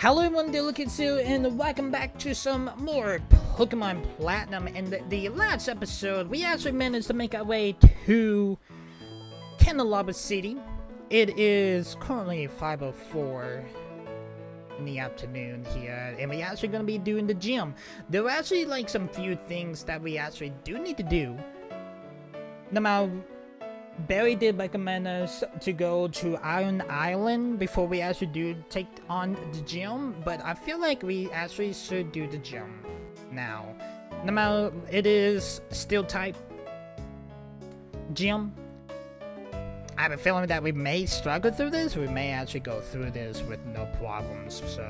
Hello everyone, Delicatsu, and welcome back to some more Pokemon Platinum. In the, the, last episode, we actually managed to make our way to Canalave City. It is currently 5.04 in the afternoon here, and we're actually going to be doing the gym. There are actually like some few things that we actually do need to do. Now, Barry did recommend us to go to Iron Island before we actually do take on the gym, but I feel like we actually should do the gym now. No matter it is steel type gym. I have a feeling that we may struggle through this, we may actually go through this with no problems, so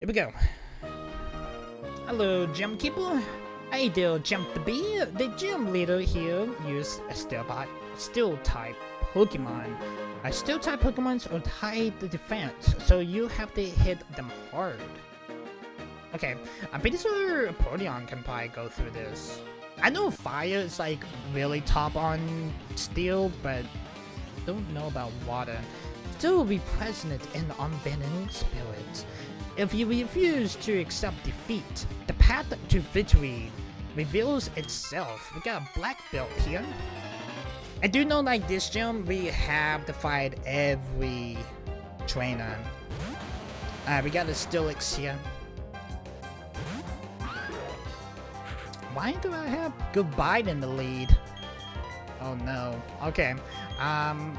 here we go. Hello, gym keeper. I do jump the bee. The gym leader here use a steel, steel type Pokemon. A steel type Pokemons are high defense, so you have to hit them hard. Okay, I'm pretty sure Proteon can probably go through this. I know fire is like really top on steel, but don't know about water. Still will be present in unbending spirit. If you refuse to accept defeat, the path to victory reveals itself. We got a black belt here. I do know like this gym, we have to fight every trainer. Alright, we got a Steelix here. Why do I have Gabite in the lead? Oh no. Okay. Um,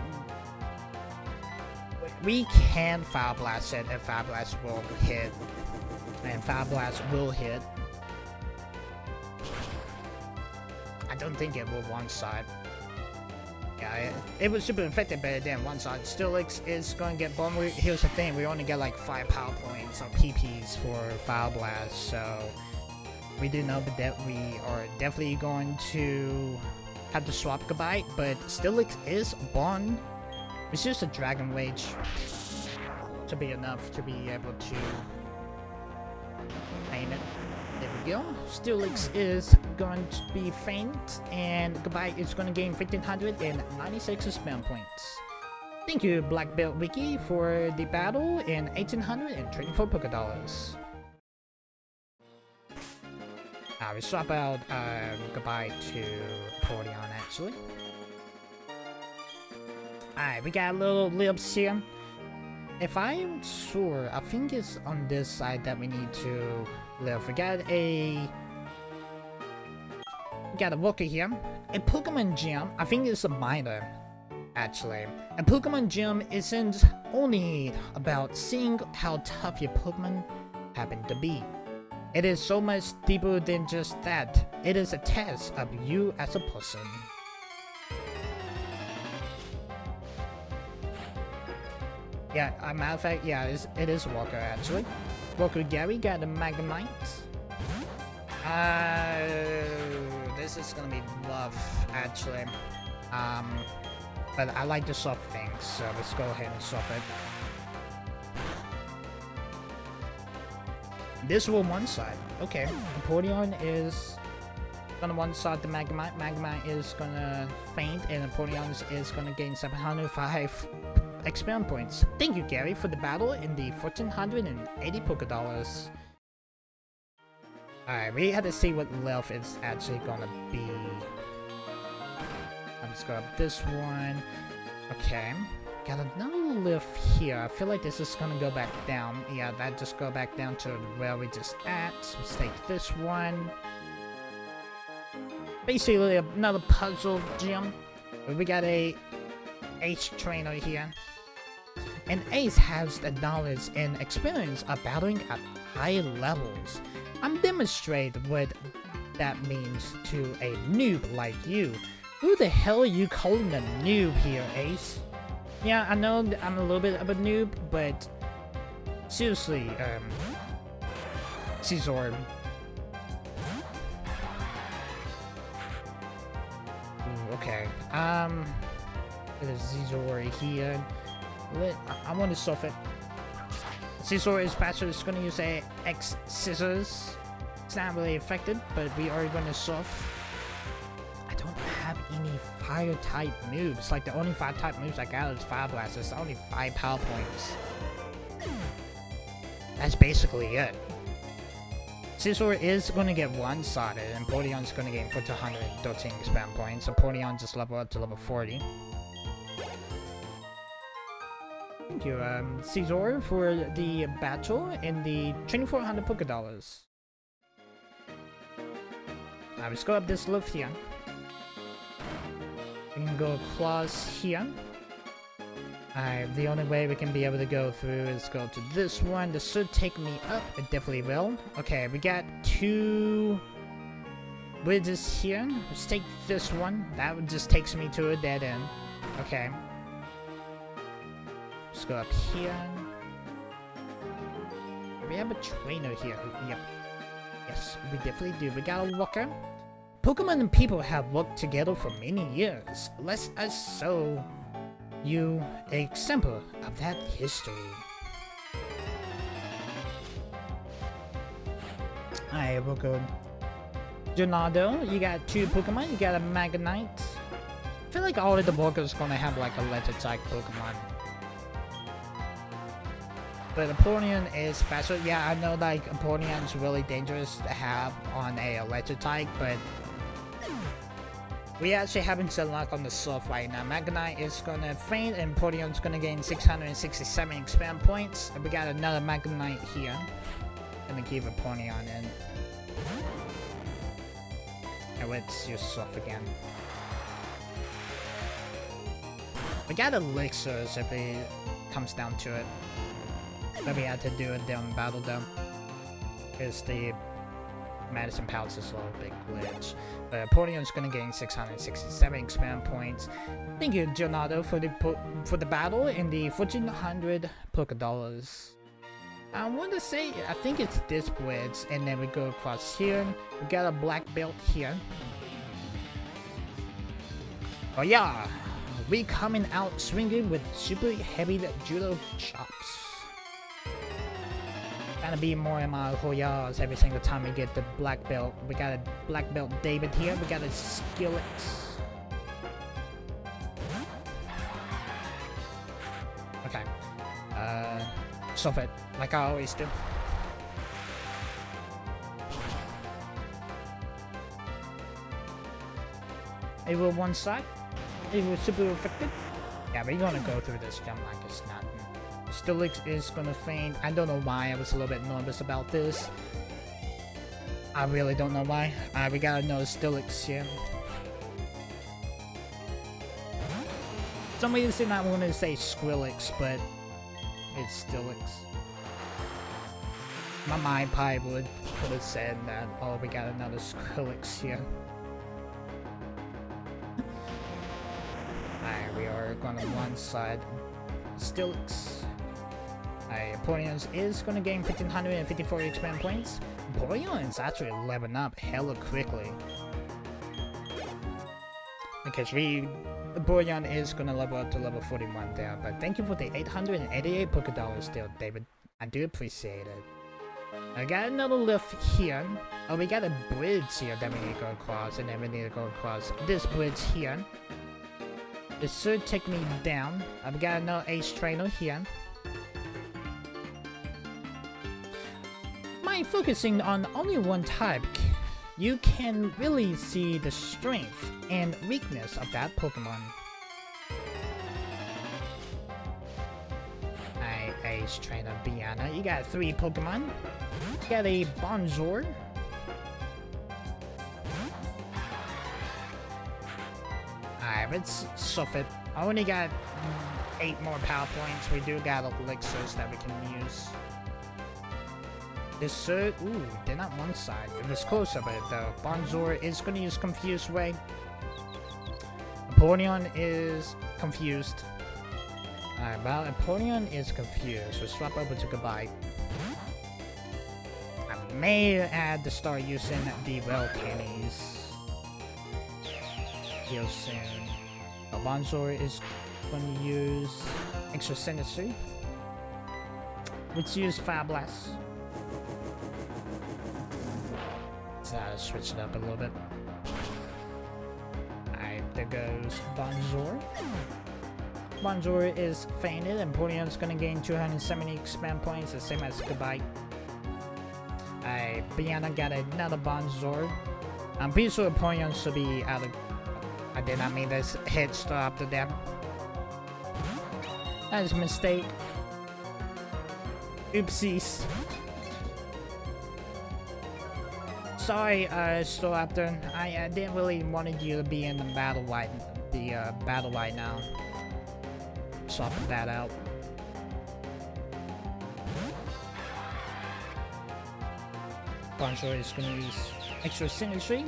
we can Fire Blast it and Fire Blast will hit. And Fire Blast will hit. I don't think it will one side. Yeah, it, it was super effective, but then one side. Steelix is going to get bomb. Here's the thing, we only get like 5 power points or PPs for Fire Blast, so we do know that we are definitely going to have to swap Gabite, but Steelix is Bond it's just a Dragon Rage to be enough to be able to aim it. There we go. Steelix is going to be faint, and Gabite is going to gain 1596 spam points. Thank you, Black Belt Wiki, for the battle in 1824 Poké Dollars. Uh, we swap out uh, Gabite to Portion, actually. Alright, we got a little lips here. If I'm sure, I think it's on this side that we need to live. We got a... We got a Walker here. A Pokemon Gym, I think it's a minor, actually. A Pokemon Gym isn't only about seeing how tough your Pokemon happen to be. It is so much deeper than just that. It is a test of you as a person. Yeah, a matter of fact, yeah, it is, it is Walker actually. Walker Gary got a Magnemite. Uh, this is gonna be rough actually. Um, but I like the soft things, so let's go ahead and soft it. This will one side. Okay, Empoleon is gonna one side the Magnemite. Magnemite is gonna faint, and Empoleon is gonna gain 705 experience points. Thank you, Gary, for the battle in the 1480 Poké Dollars. Alright, we had to see what Lelf is actually gonna be. I'm just gonna up this one. Okay. Got another lift here. I feel like this is gonna go back down. Yeah, that just go back down to where we just at. Let's take this one. Basically another puzzle gym. We got a H trainer here. And Ace has the knowledge and experience of battling at high levels. I'm demonstrate what that means to a noob like you. Who the hell are you calling a noob here, Ace? Yeah, I know I'm a little bit of a noob, but seriously, um, Scizor. okay, um, there's Scizor here. Let, I, I want to solve it. Scizor is faster, it's gonna use a X scissors. It's not really affected, but we are gonna solve. I don't have any fire type moves. Like the only fire type moves I got is Fire Blast. It's only five power points. that's basically it. Scizor is going to get one-sided, and Portion's going to get put gain 413 expand points, so Portion just level up to level 40. Thank you, um, Scizor, for the battle and the 2400 Poké Dollars. Alright, let's go up this lift here. We can go across here. Alright, the only way we can be able to go through is go to this one. This should take me up. It definitely will. Okay, we got two bridges here. Let's take this one. That just takes me to a dead end. Okay. Let's go up here. We have a trainer here. Yep. Yes, we definitely do. We got a walker. Pokemon and people have worked together for many years. Let us show you an example of that history. Alright, we'll go. Donado, you got two Pokemon. You got a Magnemite. I feel like all of the workers gonna have like a electric type Pokemon. But Empoleon is special. Yeah, I know like Empoleon is really dangerous to have on a electric type, but we actually haven't set lock on the surf right now. Magnemite is gonna faint and Empoleon's gonna gain 667 expand points. And we got another Magnemite here. Gonna keep Empoleon in. And let's use surf again. We got elixirs if it comes down to it. But we had to do it down battle though. Because the medicine pouch is a little big glitch. Uh, but Portion's gonna gain 667 expand points. Thank you, Jonado, for the for the battle and the 1400 Poké Dollars. I want to say, I think it's this bridge, and then we go across here. We got a black belt here. Oh yeah, we coming out swinging with super heavy judo chops gonna be more in my Hoyas every single time we get the black belt. We got a black belt David here. We got a Steelix. Okay. Uh, solve it like I always do. It will one side. It super effective. Yeah, we're gonna go through this jump like it's nothing. Steelix is gonna faint. I don't know why I was a little bit nervous about this. I really don't know why. Alright, we got another Steelix here. Some reason I wanted to say Skrillex, but it's Steelix. My mind probably would, would have said that, oh, we got another Skrillex here. Alright, we are going to one side. Steelix. Uh, Empoleon is to gain 1554 expand points. Empoleon is actually leveling up hella quickly. Because we Empoleon is to level up to level 41 there. But thank you for the 888 Poké Dollars still, David. I do appreciate it. I got another lift here. Oh, we got a bridge here that we need to go across, and then we need to go across this bridge here. It should take me down. I've got another Ace Trainer here. By focusing on only one type, you can really see the strength and weakness of that Pokemon. Alright, Ace Trainer Biana, you got three Pokemon. You got a Bronzor. Alright, let's surf it. I only got mm, eight more power points. We do got elixirs that we can use. This Sir, ooh, they're not one side. It was closer, but the Bronzor is to use Confuse Ray. Empoleon is confused. Alright, well, Empoleon is confused. So swap over to Gabite. I may add to start using the Well Cannies. Heal soon. The Bronzor is to use Extrasensory. Let's use Fire Blast. Uh, switch it up a little bit. Alright, there goes Bronzor. Bronzor is fainted, and Portion's gonna gain 270 expand points, the same as Gabite. Alright, Biana got another Bronzor. I'm pretty sure Portion should be out of... I did not mean this hit stop to them. That is a mistake. Oopsies. Sorry, uh, Staraptor. I, I didn't really wanted you to be in the battle right, the uh, battle right now. Soften that out. Bronzor is gonna use Extrasensory.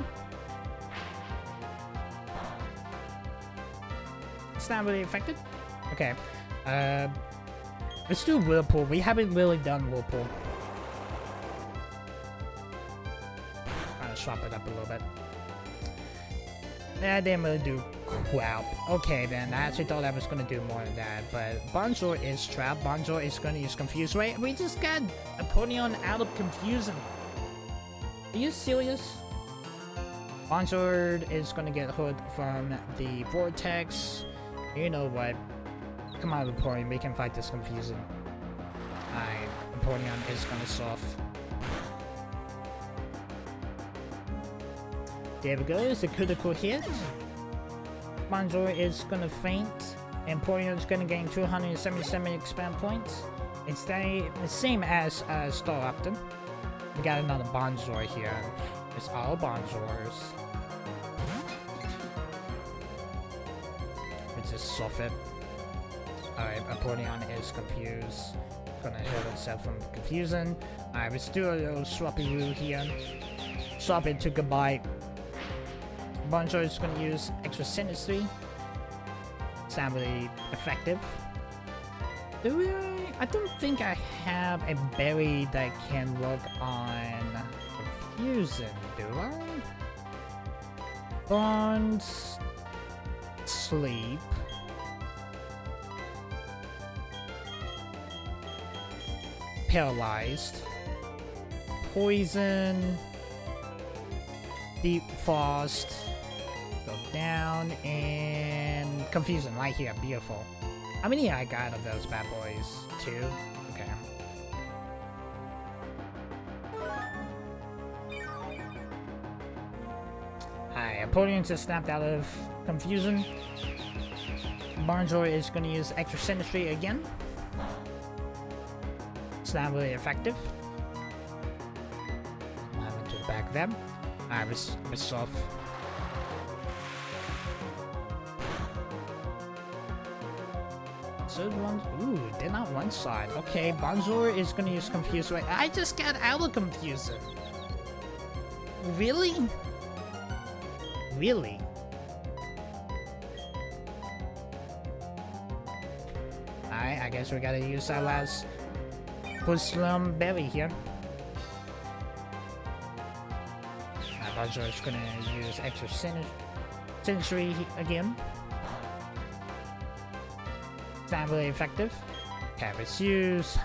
It's not really affected. Okay. Uh, let's do Whirlpool. We haven't really done Whirlpool. Swap it up a little bit. I didn't really do crap. Okay then, I actually thought I was gonna do more than that, but Bronzor is trapped. Bronzor is gonna use Confuse Ray. We just got a Ponion out of Confusion. Are you serious? Bronzor is gonna get hurt from the Vortex. You know what? Come on, Vaporeon, we can fight this Confusion. Alright, Vaporeon is gonna soft. There we go, it's a critical hit. Bronzor is gonna faint, and Porygon is gonna gain 277 expand points. It's the same as uh, Staraptor. We got another Bronzor here. It's all Bronzors. It's just soft it. Alright, Empoleon is confused. Gonna heal itself from confusion. Alright, let's a little swappy here. Swap it to Gabite. Bronzor is going to use Extrasensory. It's not really effective. Do I? I don't think I have a berry that can work on confusion, do I? Bond sleep. Paralyzed. Poison. Deep Frost down, and Confusion right here. Beautiful. How many I got of those bad boys? Two? Okay. Alright, Empoleon just snapped out of Confusion. Bronzor is going to use Extrasensory again. It's not really effective. I went to the back of them. Let's, let's off. So one, ooh, they're not one side. Okay, Bronzor is gonna use Confuse Ray. I just got out of Confuser. Really? Really? Alright, I guess we gotta use our last Persim Berry here. Bronzor is gonna use extra Century again not really effective. Canvas use.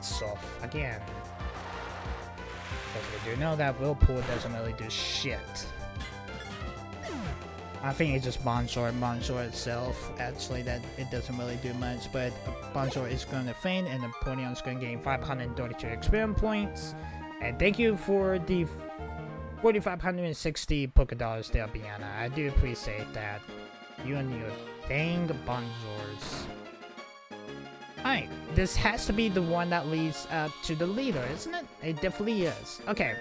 Soft again. Because we do know that Whirlpool doesn't really do shit. I think it's just Bronzor and Bronzor itself, actually, that it doesn't really do much, but Bronzor is going to faint, and the Ponion is going to gain 532 experience points. And thank you for the 4,560 Poké Dollars there, Biana. I do appreciate that. You and your dang Bronzors. Alright, this has to be the one that leads up to the leader, isn't it? It definitely is. Okay.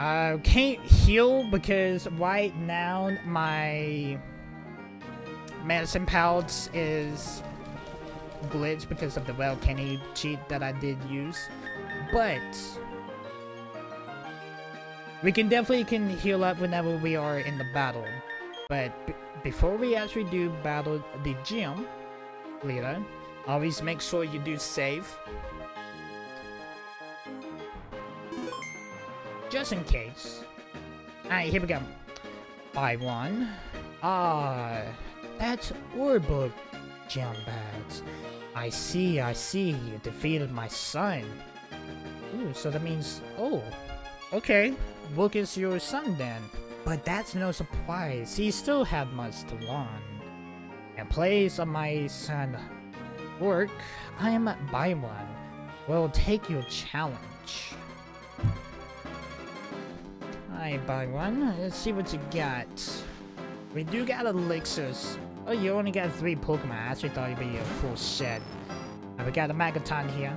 Uh, can't heal because right now my medicine pouch is glitched because of the well canny cheat that I did use. But we can definitely can heal up whenever we are in the battle. But before we actually do battle the gym leader, Always make sure you do save. Just in case. Alright, here we go. Byron. Ah, that's Orbook Jumbads. I see, I see. You defeated my son. Ooh, so that means... Oh, okay. Book is your son then. But that's no surprise. He still had much to learn. And place of my son work, I am Byron. Will take your challenge. I Byron. Let's see what you got. We do got elixirs. Oh, you only got three Pokemon. I actually thought you'd be a full set. And we got a Magneton here.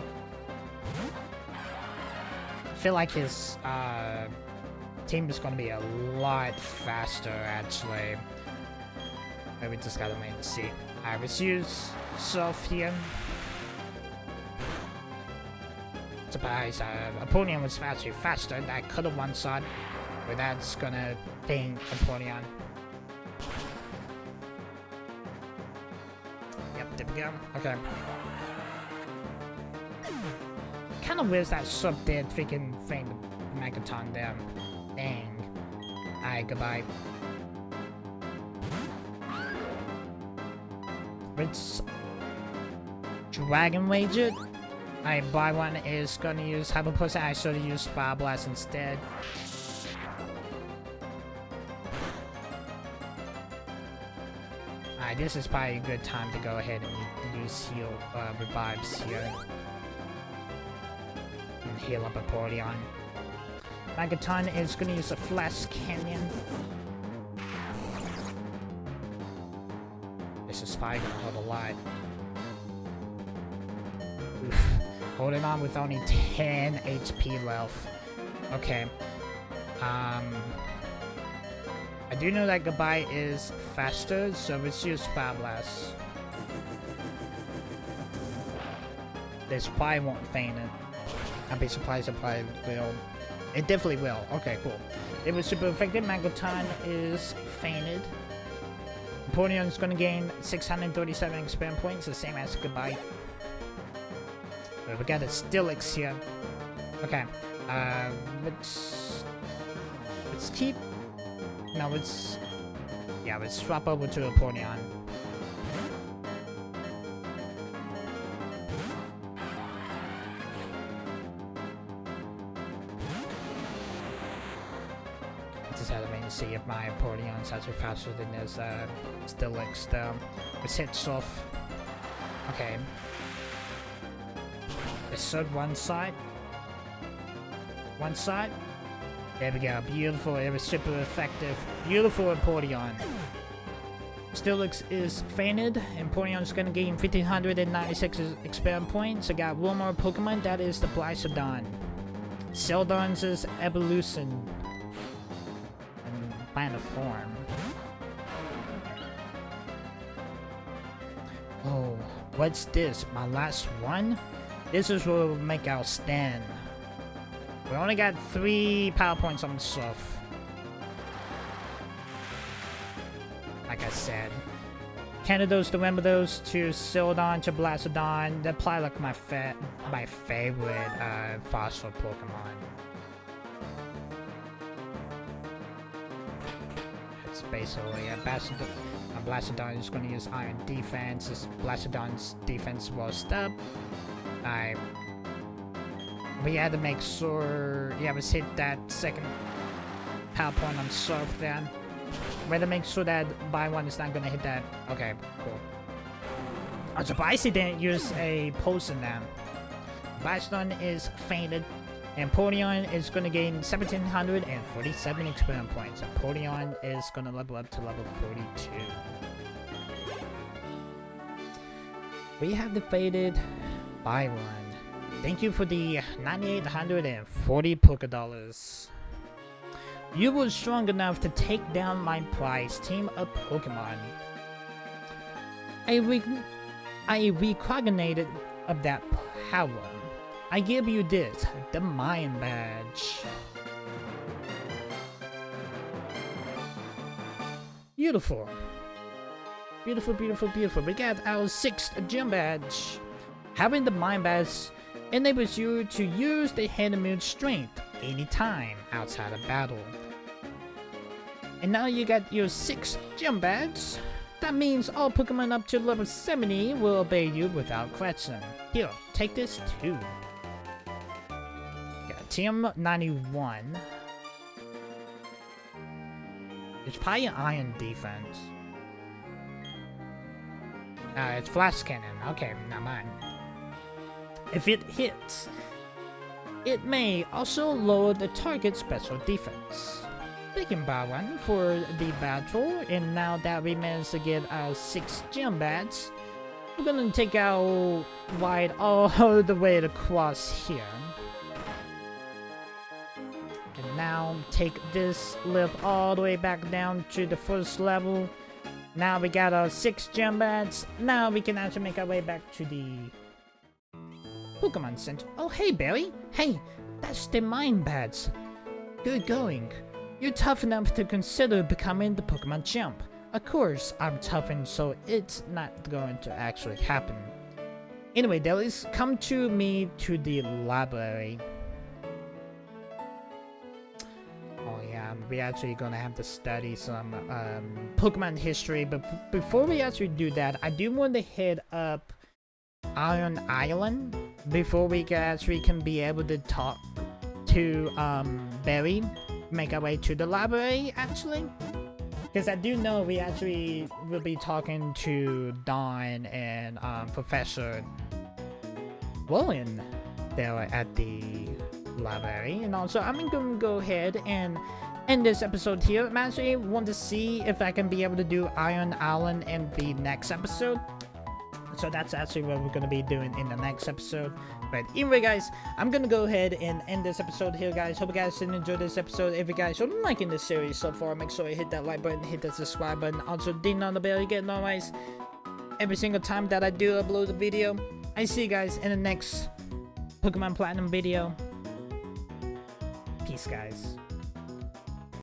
I feel like his uh, team is gonna be a lot faster, actually. Maybe just gotta wait and see. Alright, let's use Surf here. Surprise, uh, Empoleon was actually faster. I could have one shot. But that's gonna ping Empoleon. Yep, there we go. Okay. Kinda wish that sub did freaking feign the Magneton there. Dang. Alright, Gabite. Dragon Rage. I Byron is gonna use Hyper Pulse. I should used Fire Blast instead. Alright, this is probably a good time to go ahead and use heal uh, revives here. And heal up a Empoleon. Magneton is gonna use a Flash Cannon. This is gonna hold a. Oof. Holding on with only 10 HP left. Okay. Um... I do know that Gabite is faster, so let's use Fire Blast. This probably won't feign it. I'd be surprised if probably will. It definitely will. Okay, cool. It was super effective. Magneton is fainted. Empoleon is going to gain 637 experience points, the same as Gabite. But we got a Steelix here. Okay. Uh, let's... Let's keep now let's... Yeah, let's swap over to Empoleon. See if my Empoleon's actually faster than his uh, Steelix though. Let's hit Surf. Okay. Let's one side. One side. There we go. Beautiful. It was super effective. Beautiful Empoleon. Steelix is fainted. Empoleon's gonna gain 1596 experience points. I got one more Pokemon. That is the Bastiodon. Shieldon's is Evolution. Find a form. Oh, what's this? My last one? This is what will make our stand. We only got three power points on stuff. Like I said. Cranidos to Rampardos to Shieldon to Bastiodon. They're like my fa my favorite uh, fossil Pokemon. Basically a Bastiodon. A Bastiodon is going to use Iron Defense. This Bastiodon's defense was up. I we had to make sure, yeah, let's hit that second power point on Surf then. We had to make sure that Byron is not gonna hit that. Okay, cool. I'm surprised he didn't use a potion then. Bastiodon is fainted. Empoleon is gonna gain 1747 experience points. Empoleon is gonna level up to level 42. We have defeated Byron. Thank you for the 9,840 Poké Dollars. You were strong enough to take down my prize team of Pokemon. I, re I recognited of that power. I give you this, the Mine Badge. Beautiful. Beautiful, beautiful, beautiful. We got our sixth gym badge. Having the Mine Badge enables you to use the Hidden Moon Strength anytime outside of battle. And now you got your 6 gym badge. That means all Pokemon up to level 70 will obey you without question. Here, take this too. Got TM91. It's probably an Iron Defense. Uh, it's flash cannon. Okay, not mine. If it hits, it may also lower the target's special defense. We can buy one for the battle, and now that we managed to get our six gem bats, we're gonna take our wide all the way across here. Take this lift all the way back down to the first level. Now we got our six gem bats. Now we can actually make our way back to the Pokemon Center. Oh, hey, Barry. Hey, that's the Mind Bats. Good going. You're tough enough to consider becoming the Pokemon champ. Of course, I'm tough toughened, so it's not going to actually happen. Anyway, Delis, come to me to the library. We actually gonna have to study some um, Pokemon history, but before we actually do that, I do want to head up Iron Island before we can actually can be able to talk to um, Barry, make our way to the library actually. Because I do know we actually will be talking to Dawn and um, Professor William there at the library. And also, I'm going to go ahead and end this episode here. I'm actually want to see if I can be able to do Iron Island in the next episode. So that's actually what we're going to be doing in the next episode. But anyway, guys, I'm going to go ahead and end this episode here, guys. Hope you guys did enjoy this episode. If you guys are liking this series so far, make sure you hit that like button, hit that subscribe button. Also, ding on the bell. You get notified every single time that I do upload a video. I see you guys in the next Pokemon Platinum video. Peace, guys.